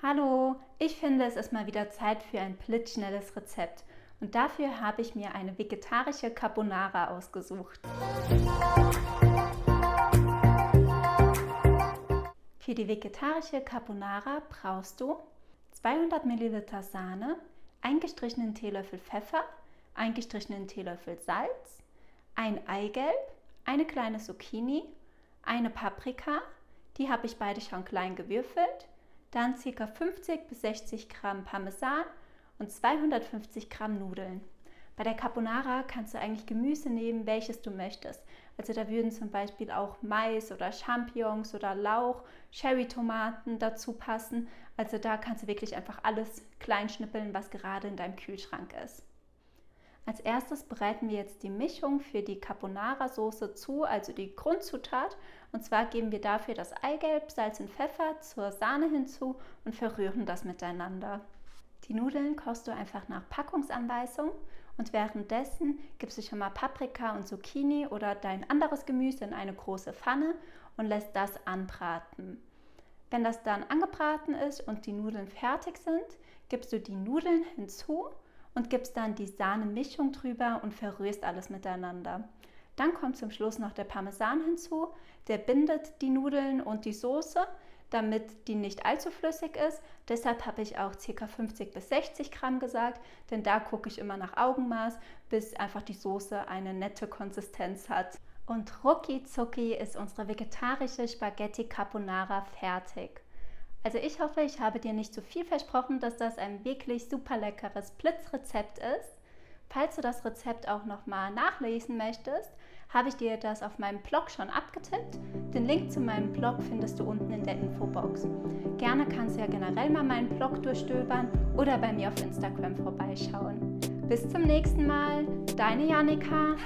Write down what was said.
Hallo, ich finde es ist mal wieder Zeit für ein blitzschnelles Rezept und dafür habe ich mir eine vegetarische Carbonara ausgesucht. Für die vegetarische Carbonara brauchst du 200 ml Sahne, eingestrichenen Teelöffel Pfeffer, eingestrichenen Teelöffel Salz, ein Eigelb, eine kleine Zucchini, eine Paprika, die habe ich beide schon klein gewürfelt, dann ca. 50 bis 60 Gramm Parmesan und 250 Gramm Nudeln. Bei der Carbonara kannst du eigentlich Gemüse nehmen, welches du möchtest. Also da würden zum Beispiel auch Mais oder Champignons oder Lauch, Cherrytomaten dazu passen. Also da kannst du wirklich einfach alles klein schnippeln, was gerade in deinem Kühlschrank ist. Als erstes bereiten wir jetzt die Mischung für die Carbonara-Soße zu, also die Grundzutat. Und zwar geben wir dafür das Eigelb, Salz und Pfeffer zur Sahne hinzu und verrühren das miteinander. Die Nudeln kochst du einfach nach Packungsanweisung und währenddessen gibst du schon mal Paprika und Zucchini oder dein anderes Gemüse in eine große Pfanne und lässt das anbraten. Wenn das dann angebraten ist und die Nudeln fertig sind, gibst du die Nudeln hinzu und gibst dann die Sahne-Mischung drüber und verrührst alles miteinander. Dann kommt zum Schluss noch der Parmesan hinzu, der bindet die Nudeln und die Soße, damit die nicht allzu flüssig ist. Deshalb habe ich auch ca. 50 bis 60 Gramm gesagt, denn da gucke ich immer nach Augenmaß, bis einfach die Soße eine nette Konsistenz hat. Und rucki zucki ist unsere vegetarische Spaghetti Carbonara fertig. Also ich hoffe, ich habe dir nicht zu viel versprochen, dass das ein wirklich super leckeres Blitzrezept ist. Falls du das Rezept auch nochmal nachlesen möchtest, habe ich dir das auf meinem Blog schon abgetippt. Den Link zu meinem Blog findest du unten in der Infobox. Gerne kannst du ja generell mal meinen Blog durchstöbern oder bei mir auf Instagram vorbeischauen. Bis zum nächsten Mal, deine Janika.